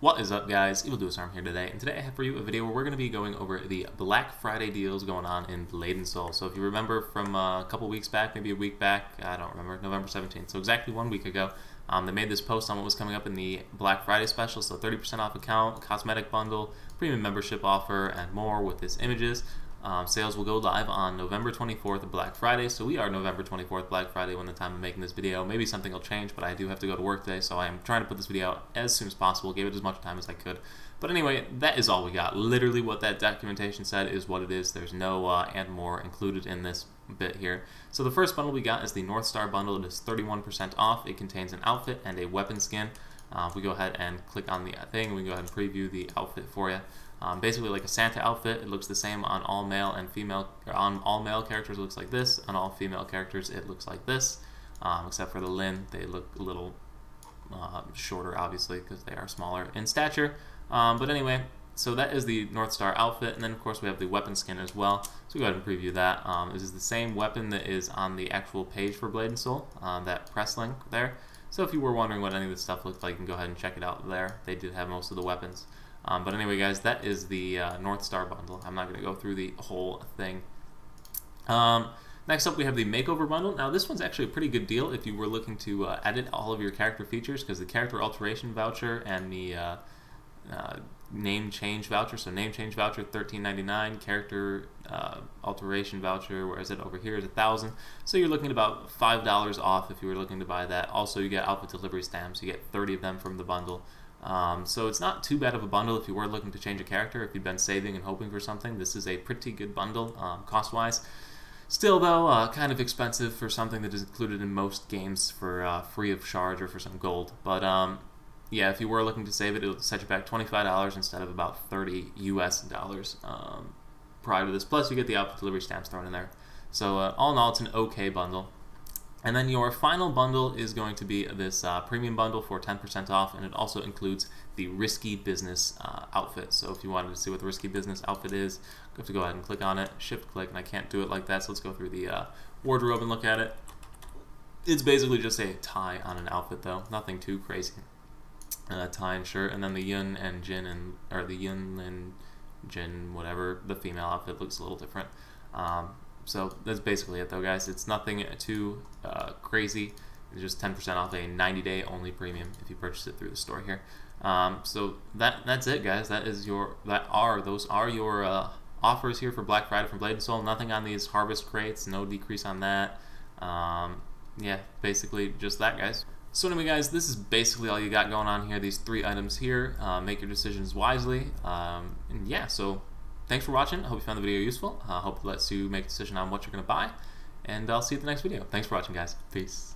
What is up guys, EvilDoUsHarm here today, and today I have for you a video where we're going to be going over the Black Friday deals going on in Blade and Soul. So if you remember from uh, a couple weeks back, maybe a week back, I don't remember, November 17th, so exactly one week ago, um, they made this post on what was coming up in the Black Friday special, so 30% off account, cosmetic bundle, premium membership offer, and more with this images. Um, sales will go live on November 24th, Black Friday. So we are November 24th, Black Friday, when the time of making this video. Maybe something will change, but I do have to go to work today, so I am trying to put this video out as soon as possible. Gave it as much time as I could. But anyway, that is all we got. Literally, what that documentation said is what it is. There's no uh, and more included in this bit here. So the first bundle we got is the North Star bundle. It is 31% off. It contains an outfit and a weapon skin. Uh, if we go ahead and click on the thing, we go ahead and preview the outfit for you. Um, basically like a Santa outfit. It looks the same on all male and female. on all male characters, it looks like this. On all female characters, it looks like this. Um, except for the Lyn, they look a little uh, shorter, obviously, because they are smaller in stature. Um, but anyway, so that is the North Star outfit, and then of course we have the weapon skin as well. So we go ahead and preview that. Um, this is the same weapon that is on the actual page for Blade and Soul, uh, that press link there. So if you were wondering what any of this stuff looked like, you can go ahead and check it out there. They did have most of the weapons. Um, but anyway, guys, that is the uh, North Star bundle. I'm not going to go through the whole thing. Um, next up, we have the Makeover bundle. Now, this one's actually a pretty good deal if you were looking to uh, edit all of your character features, because the character alteration voucher and the uh, name change voucher, so name change voucher, $13.99, character uh, alteration voucher, where is it over here is a thousand. So you're looking at about five dollars off if you were looking to buy that. Also, you get outfit delivery stamps. You get 30 of them from the bundle. Um, so it's not too bad of a bundle if you were looking to change a character, if you've been saving and hoping for something. This is a pretty good bundle um, cost-wise. Still, though, uh, kind of expensive for something that is included in most games for uh, free of charge or for some gold. But um, yeah, if you were looking to save it, it would set you back $25 instead of about 30 US dollars um, prior to this. Plus, you get the outfit delivery stamps thrown in there. So uh, all in all, it's an okay bundle. And then your final bundle is going to be this uh, premium bundle for 10% off, and it also includes the Risky Business uh, outfit. So if you wanted to see what the Risky Business outfit is, you have to go ahead and click on it, shift click, and I can't do it like that, so let's go through the uh, wardrobe and look at it. It's basically just a tie on an outfit, though, nothing too crazy. Uh, tie and shirt, and then the Yun and Jin and or the Yun and Jin, whatever the female outfit looks a little different. Um, so that's basically it though, guys. It's nothing too uh, crazy. It's just 10% off a 90-day only premium if you purchase it through the store here. Um, so that that's it, guys. That is your that are those are your uh, offers here for Black Friday from Blade and Soul. Nothing on these harvest crates. No decrease on that. Um, yeah, basically just that, guys. So anyway, guys, this is basically all you got going on here. These three items here. Uh, make your decisions wisely. Um, and yeah, so thanks for watching. I hope you found the video useful. I uh, hope it lets you make a decision on what you're going to buy. And I'll see you at the next video. Thanks for watching, guys. Peace.